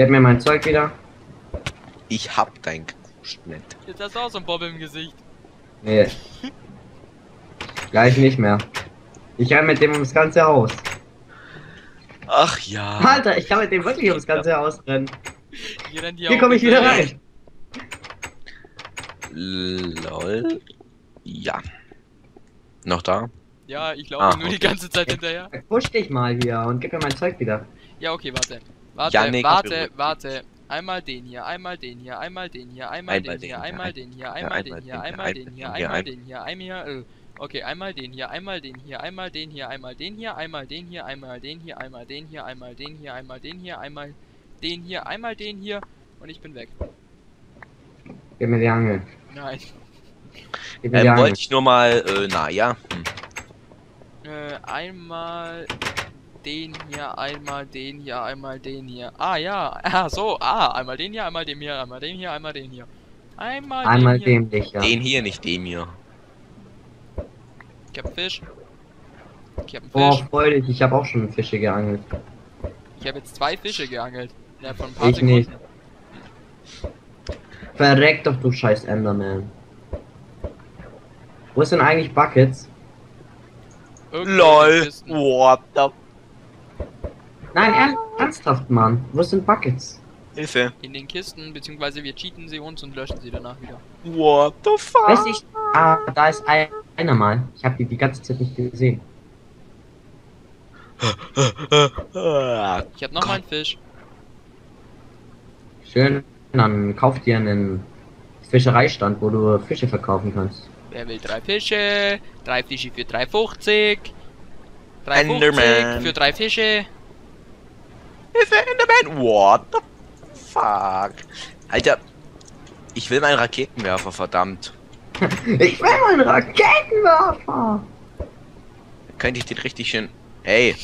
Gib mir mein Zeug wieder. Ich hab dein Gewusst nicht. Jetzt hast du auch so ein Bob im Gesicht. Nee. Gleich nicht mehr. Ich renn mit dem ums ganze Haus. Ach ja. Alter, ich kann mit dem wirklich ums ganze Haus rennen. Hier, rennt die Hier komme ich wieder rein. Lol. Ja. Noch da? Ja, ich laufe Ah, nur die okay. ganze Zeit hinterher. Push dich mal hier und gib mir mein Zeug wieder. Ja, okay, warte. Warte, Yannick warte, warte. Einmal den hier, einmal den hier, einmal den hier, einmal den hier, einmal den hier, einmal den hier, einmal den hier, einmal den hier, einmal hier, äh, Okay, einmal den hier, einmal den hier, einmal den hier, einmal den hier, einmal den hier, einmal den hier, einmal den hier, einmal den hier, einmal den hier, einmal den hier, einmal den hier und ich bin weg. Gib mir die Angel. Nein. Ähm, wollte ich nur mal, äh, na ja. Hm. Äh, einmal den hier, einmal den hier, einmal den hier. Ah ja, ah so, ah, einmal den hier, einmal den hier, einmal den hier, einmal den hier. Einmal, Einmal den hier. ja. Den hier, nicht dem hier. Ich hab Fisch. Ich hab einen Boah, Fisch. freu dich, ich habe auch schon Fische geangelt. Ich habe jetzt zwei Fische geangelt. Ja, von ein paar Ich Sekunden. nicht. Verreck doch, du scheiß Enderman. Wo sind eigentlich Buckets? Irgendwo den LOL. What the Nein, ern ernsthaft, Mann. Wo sind Buckets? Hilfe. In den Kisten, beziehungsweise wir cheaten sie uns und löschen sie danach wieder. What the fuck? Weiß ich. Ah, da ist ein, einer mal. Ich habe die die ganze Zeit nicht gesehen. Ich hab noch mal einen Fisch. Schön, dann kauf dir einen Fischereistand, wo du Fische verkaufen kannst. Wer will drei Fische? Drei Fische für 3,50. 3,50 Enderman. für drei Fische. Hilfe, Enderman. What the fuck? Alter. Ich will meinen Raketenwerfer, verdammt. Ich will mal einen Raketenwerfer! Könnte ich den richtig schön... Hey,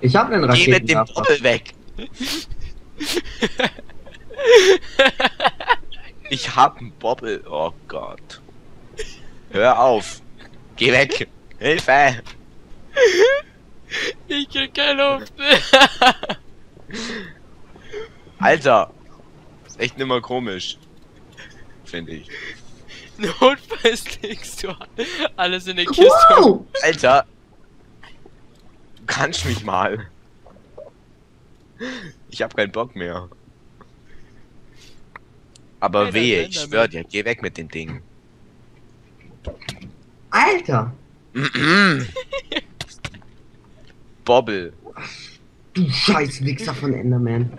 Ich habe einen geh mit dem Raketenwerfer. Doppel weg. Ich hab einen Bobbel. Oh Gott. Hör auf. Geh weg. Hilfe. Ich krieg keine Luft. Alter. Ist echt nimmer komisch. Finde ich. Notfalls legst du alles in der Kiste. Wow! Alter. Du kannst mich mal. Ich hab keinen Bock mehr. Aber das wehe, ich schwör dir, geh weg mit den Dingen. Alter! Bobbel. Du scheiß Wichser von Enderman.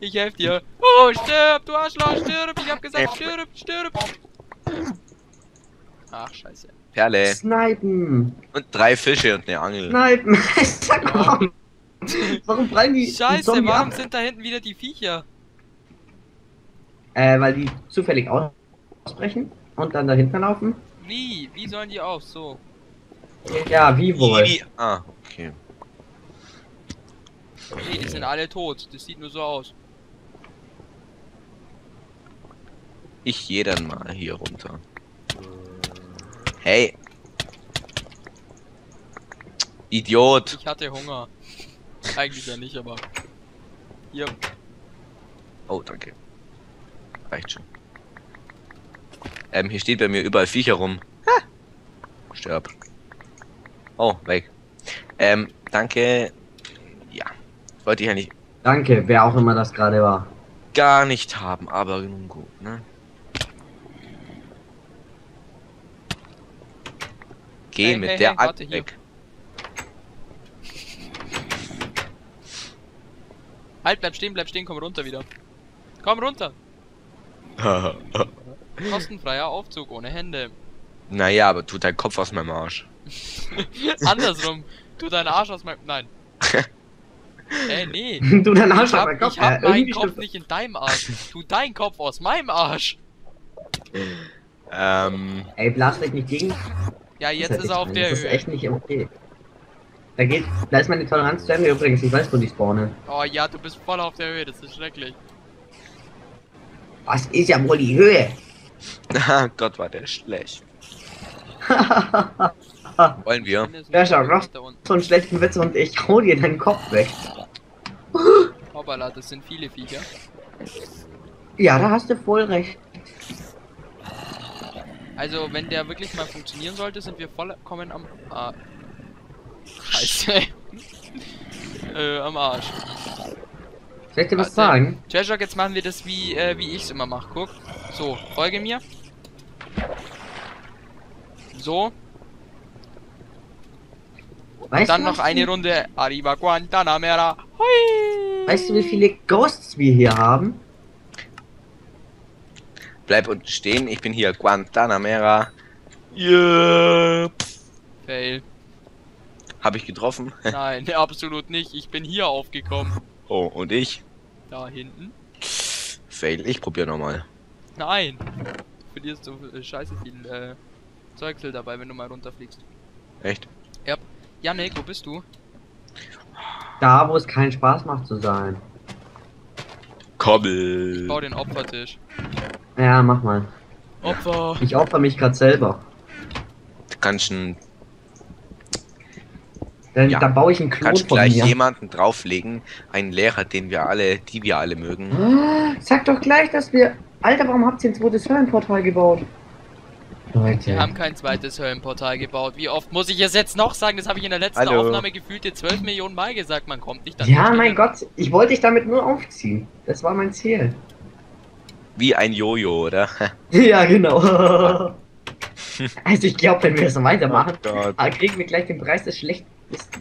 Ich helf dir. Oh, stirb, du Arschloch, stirb. Ich hab gesagt, stirb, stirb. Ach, scheiße. Perle. Snipen! Und drei Fische und eine Angel. Snipen! Sag mal, warum? Warum prallen die die Scheiße, Zombie warum ab? sind da hinten wieder die Viecher? Äh, weil die zufällig ausbrechen und dann dahinter laufen? Wie? Wie sollen die auch? So. Ja, wie wohl? Wie- Ah, okay. Nee, die sind alle tot. Das sieht nur so aus. Ich gehe dann mal hier runter. Hey. Idiot. Ich hatte Hunger. Eigentlich ja nicht, aber. Hier, Oh, danke. Reicht schon. Ähm, hier steht bei mir überall Viecher rum. Ha! Stirb. Oh, weg. Ähm, danke. Wollte ich ja nicht Danke, wer auch immer das gerade war. gar nicht haben, aber nun gut, ne? Geh Hey, mit hey, der hey, weg. halt, bleib stehen, bleib stehen, komm runter wieder. Komm runter. Kostenfreier Aufzug ohne Hände. naja, aber tut dein Kopf aus meinem Arsch. Andersrum. Tu deinen Arsch aus meinem. Nein. Ey, nee. du dein Arsch Ich auf hab, meinen Kopf. ich hab äh, meinen Kopf nicht in deinem Arsch. Tu deinen Kopf aus meinem Arsch. Ähm, Ey, blast euch nicht gegen. Ja, jetzt Das ist er auf der Das ist Höhe. echt nicht okay. Da geht, da ist meine Toleranz zu Ende übrigens. Ich weiß, wo die spawnen. Oh ja, du bist voll auf der Höhe, das ist schrecklich. Was ist ja wohl die Höhe? ah, Gott, war der schlecht. Wollen wir? Meter unten. so einen schlechten Witz und ich hau dir deinen Kopf weg. Hoppala, das sind viele Viecher. Ja, da hast du voll recht. Also, wenn der wirklich mal funktionieren sollte, sind wir vollkommen am... Ah. Scheiße. äh, am Arsch. Soll ich dir was sagen? Treasure, jetzt machen wir das wie, äh, wie ich es immer mache. Guck. So, folge mir. So, Weißt dann du, noch eine du- Runde Arriba Guantanamera. Hui! Weißt du, wie viele Ghosts wir hier haben? Bleib unten stehen, ich bin hier Guantanamera. Yeah. Fail. Hab ich getroffen? Nein, absolut nicht. Ich bin hier aufgekommen. Oh, und ich? Da hinten. Fail, ich probier nochmal. Nein. Du verlierst so äh, scheiße viel äh, Zeugsel dabei, wenn du mal runterfliegst. Echt? Janik, wo bist du? Da, wo es keinen Spaß macht zu sein. Kobbel. Ich bau den Opfertisch. Ja, mach mal. Opfer! Ich opfer mich gerade selber. Du kannst, ein, Dann, Ja. dann baue ich einen Klon kannst von gleich mir. jemanden drauflegen, einen Lehrer, den wir alle, die wir alle mögen. Ah, Sag doch gleich, dass wir. Alter, warum habt ihr ein zweites Höllenportal gebaut? Leute. Wir haben kein zweites Höllenportal gebaut. Wie oft muss ich es jetzt noch sagen? Das habe ich in der letzten Hallo. Aufnahme gefühlte 12 Millionen Mal gesagt. Man kommt nicht an Ja, mein. Gott, ich wollte dich damit nur aufziehen. Das war mein Ziel. Wie ein Jojo, oder? Ja, genau. also ich glaube, wenn wir so weitermachen, Oh kriegen wir gleich den Preis des schlecht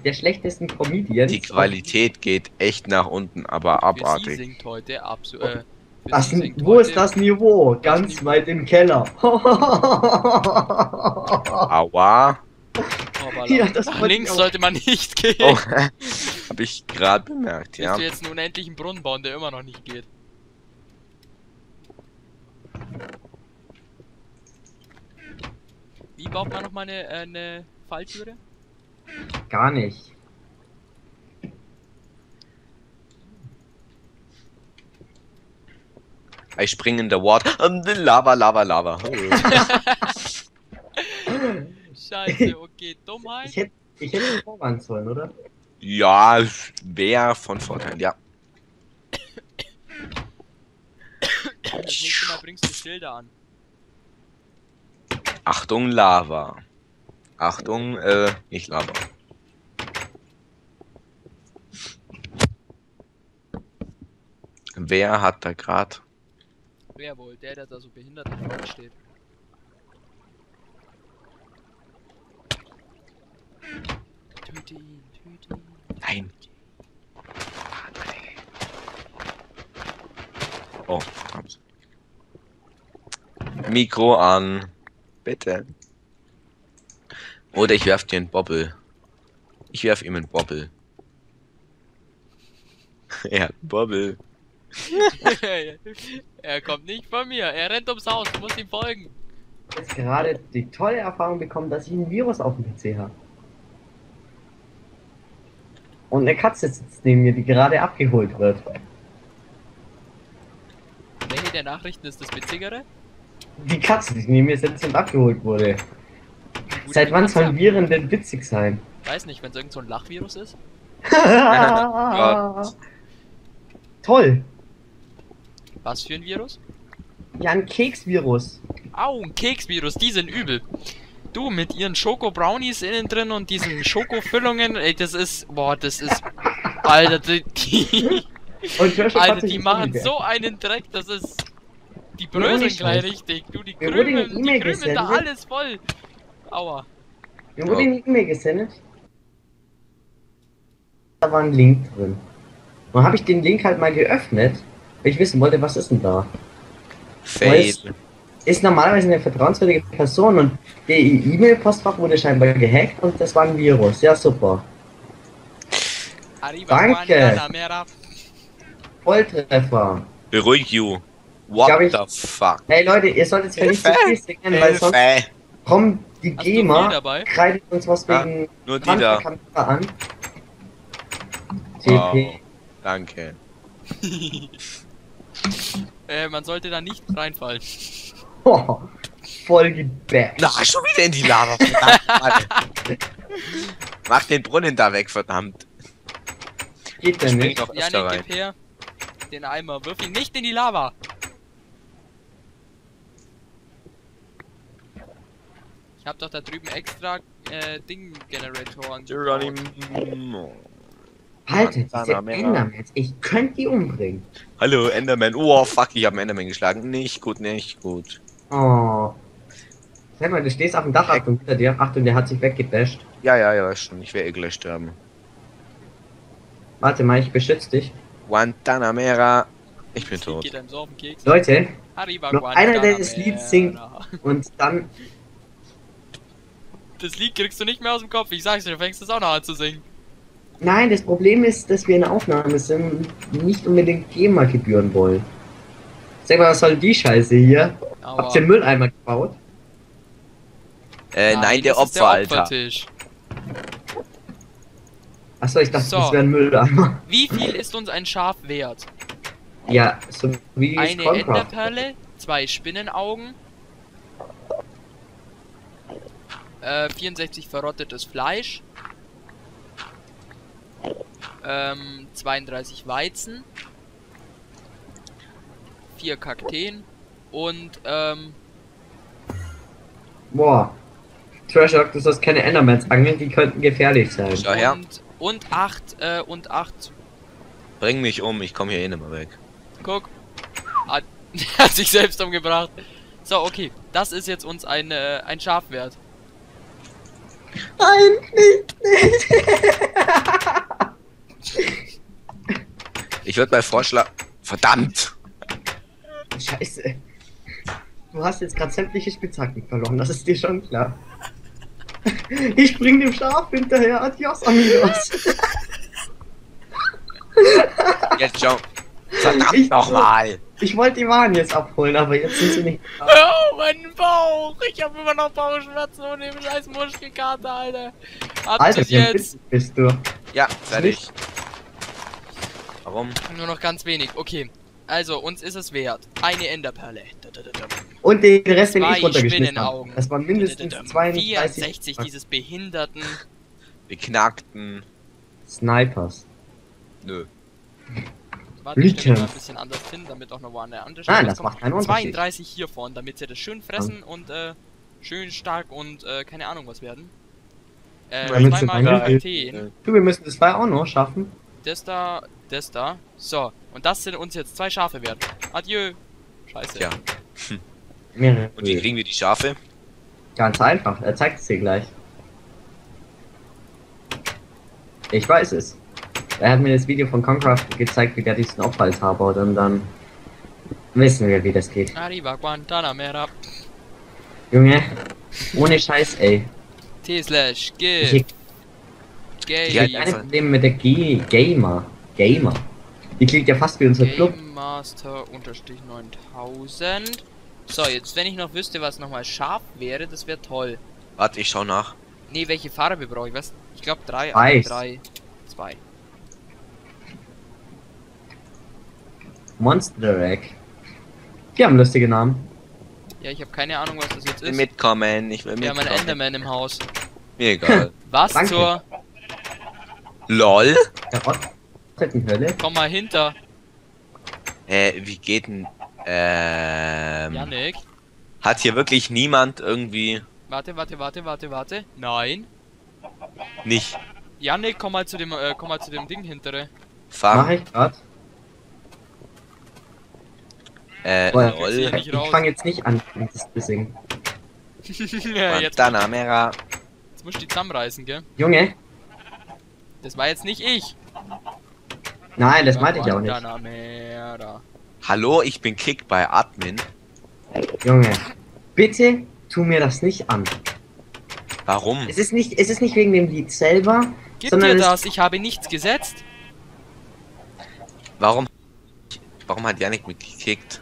der schlechtesten Comedians. Die Qualität geht echt nach unten, aber Für sie abartig. singt heute absolut. Äh, Das, wo ist das Niveau? Ganz weit im Keller. Aua. Hoppala. Ja, das Nach links sollte man nicht gehen. Oh, hab ich gerade bemerkt, Willst ja. du jetzt einen unendlichen Brunnen bauen, der immer noch nicht geht? Wie baut man nochmal eine, äh, eine Falltüre? Gar nicht. Ein springender Wort. Ähm, Lava, Lava, Lava. Scheiße, okay, Dummheit. Ich hätte ich hätte vorwarnen sollen, oder? Ja, wäre von Vorteil, ja. Das nächste Mal bringst du Schilder an. Achtung, Lava. Achtung, äh, nicht Lava. Wer hat da grad? Wer wohl? Der, der da so behindert steht. Töte ihn, töte ihn. Nein. Oh, verdammt. Mikro an. Bitte. Oder ich werf dir einen Bobbel. Ich werf ihm einen Bobbel. er hat einen Bobbel. er kommt nicht von mir. Er rennt ums Haus. Du musst ihm folgen. Jetzt gerade die tolle Erfahrung bekommen, dass ich ein Virus auf dem PC habe. Und eine Katze sitzt neben mir, die gerade abgeholt wird. Welche der Nachrichten ist das witzigere? Die Katze, die neben mir sitzt und abgeholt wurde. Gut, Seit wann sollen Viren denn witzig sein? Weiß nicht, wenn es irgend so ein Lachvirus ist. Toll. Was für ein Virus? Ja, ein Keksvirus. Au, ein Keksvirus, die sind übel. Du, mit ihren Schoko-Brownies innen drin und diesen Schokofüllungen, ey, das ist, boah, das ist, Alter, die, die Und Joshua Alter, die machen so einen Dreck, das ist, die bröseln gleich richtig, du, die eine krümeln, die E-Mail krümeln da alles voll. Aua. Mir wurde eine E-Mail gesendet. Da war ein Link drin. Und habe ich den Link halt mal geöffnet, weil ich wissen wollte, was ist denn da? Fail. Ist normalerweise eine vertrauenswürdige Person und ihr E-Mail-Postfach wurde scheinbar gehackt und das war ein Virus. Ja, super. Arriba, Danke. Volltreffer. Beruhig you. What Glaub ich- the fuck? Hey Leute, ihr solltet jetzt nicht so Hilfe. viel singen, weil sonst kommen die GEMA, kreidet uns was Ja, wegen Nur die da. Kamera an. Wow. TP. Danke. Äh, man sollte da nicht reinfallen. Oh, voll gebackt. Na, schon wieder in die Lava. Verdammt. Mach den Brunnen da weg, verdammt. Geht denn nicht? doch öfter Janik, rein. gib her. den Eimer. Wirf ihn nicht in die Lava. Ich hab doch da drüben extra äh, Ding-Generatoren. Geronimo. Alter, diese Endermans, ich könnte die umbringen. Hallo, Enderman. Oh, fuck, ich habe einen Enderman geschlagen. Nicht gut, nicht gut. Oh. Sag mal, du stehst auf dem Dach, Achtung, hinter dir. Achtung, der hat sich weggebasht. Ja, ja, ja, schon. Ich werde eh gleich sterben. Warte mal, ich beschütze dich. Guantanamera. Ich bin tot. Leute, Arriba, noch einer, der das. Lied singt. und dann... Das Lied kriegst du nicht mehr aus dem Kopf. Ich sag's dir, du fängst es auch noch an zu singen. Nein, das Problem ist, dass wir in der Aufnahme sind und nicht unbedingt GEMA-Gebühren wollen. Sag mal, was soll die Scheiße hier? Aber Habt ihr einen Mülleimer gebaut? Äh, nein, der das ist Opfer, Alter. Opfertisch. Achso, ich dachte, So. das wäre ein Mülleimer. Wie viel ist uns ein Schaf wert? Ja, so wie Eine. Enderperle, zwei Spinnenaugen, äh, 64 verrottetes Fleisch, ähm, 32 Weizen, vier Kakteen und ähm, Boah. Treasure, du sollst keine Endermans angeln, die könnten gefährlich sein. Her, und und acht äh, und acht. bring mich um, ich komme hier eh nicht mehr weg. Guck, hat, hat sich selbst umgebracht. So, okay, das ist jetzt uns ein äh, ein Schaf wert. Nein, nicht, Ich würde mal vorschlagen. Verdammt! Scheiße. Du hast jetzt gerade sämtliche Spitzhacken verloren, das ist dir schon klar. Ich spring dem Schaf hinterher. Adios, amigos. Jetzt schau. Verdammt Ich- nochmal! Ich wollte die Waren jetzt abholen, aber jetzt sind sie nicht. Oh, mein Bauch! Ich habe immer noch Bauchschmerzen und dem scheiß Muskelkater, Alter. Habt Alter, wie jetzt? jetzt bist du? Ja, fertig. Warum? Nur noch ganz wenig. Okay. Also, uns ist es wert. Eine Enderperle. Und den Rest, den ich runtergeschmissen habe. Das waren mindestens Da, da, da. 32 64 dieses behinderten. Beknackten. Snipers. Nö. Warte, ich mal ein bisschen anders hin, damit auch noch wo eine andere Nein, das macht keinen Unterschied. 32 hiervon, damit sie das schön fressen und äh, schön stark und äh, keine Ahnung was werden. Äh, zweimal Kakteen. Du, wir müssen das zwei auch noch schaffen. Das da, das da. So, und das sind uns jetzt zwei Schafe wert. Adieu. Scheiße. Tja. Mehrere. Und wie kriegen wir die Schafe? Ganz einfach, er zeigt es dir gleich. Ich weiß es. Er hat mir das Video von Concraft gezeigt, wie der diesen Aufhaltshaber baut und dann wissen wir, wie das geht. Arriba Guantanamera. Junge, ohne Scheiß, ey. T slash Ich, G. ich Ja, hab Gay. keine Probleme mit der G Gamer. Gamer. Die klingt ja fast wie unser Club. Game Master unterstrich 9000. So, jetzt wenn ich noch wüsste, was nochmal scharf wäre, das wäre toll. Warte, ich schau nach. Nee, welche Farbe brauche ich? Was? Ich glaube drei. Weiß. Drei. Zwei. Monster Egg. Die haben lustige Namen. Ja, ich habe keine Ahnung, was das jetzt ist. mitkommen, ich will Wir haben einen mitkommen. Enderman im Haus. Mir egal. Was Danke. zur? LOL? Hölle. Komm mal hinter. Äh, wie geht denn... Ähm... Janik. Hat hier wirklich niemand irgendwie... Warte, warte, warte, warte, warte. Nein. Nicht Janik, komm mal zu dem, äh, komm mal zu dem Ding hintere. Mach fahren? ich grad. Äh, Boah, LOL? Ich raus. fange jetzt nicht an, das zu singen. ja, jetzt, jetzt musst du die zusammenreißen, gell? Junge, Das war jetzt nicht ich. nein, das meinte ich auch nicht. Hallo, ich bin Kick bei Admin. Junge, bitte tu mir das nicht an. Warum? Es ist nicht, es ist nicht wegen dem Lied selber, Gib sondern dir das, ich habe nichts gesetzt. Warum? Warum hat Yannick mich gekickt?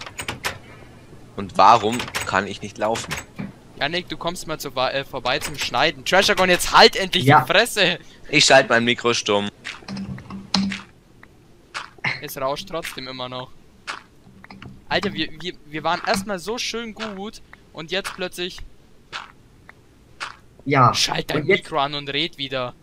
Und warum kann ich nicht laufen? Janik, du kommst mal zu, äh, vorbei zum Schneiden. Trashagon, jetzt halt endlich Ja. die Fresse! Ich schalte mein Mikro stumm. Es rauscht trotzdem immer noch. Alter, wir, wir, wir waren erstmal so schön gut und jetzt plötzlich ja. schalt dein Mikro an und red wieder.